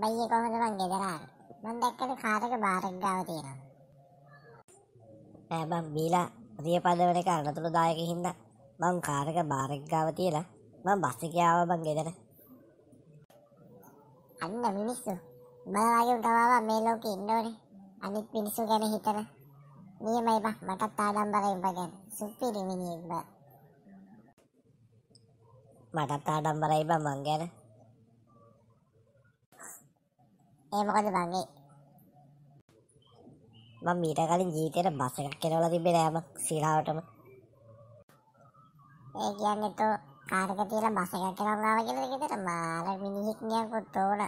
බයිය කොහොමද මං ගෙදර ආවේ? මං දැක්කනේ කාර් එක බාර් එක ගාව තියෙනවා. නෑ බං බීලා රිය පදවන එක අනතුරුදායක හින්දා මං කාර් එක බාර් එක ගාව තියලා මං බස් එකේ ආවා බං ගෙදර. අන්න මිනිස්සු. වගේ උටවාවා මේ ලෝකේ ඉන්න ඕනේ. අනිත් මිනිස්සු ගැන හිතන. නියමයි බං මටත් ආඩම්බරයි උඹ ගැන. සුපිරි මිනිහෙක් බං. මටත් ආඩම්බරයි බං මං ගැන. ඒ මොකද බං ඒ? මං මීට කලින් ජීවිතේට බස් එකක් කෙරවලා තිබ්බේ නෑ බං සිරාවටම. ඒ කියන්නේ තෝ කාර් එක තියලා බස් එකක් කරන් ආවා කියලා ගෙදර මාර මිනිහෙක් නියන් කොට්ටෝන.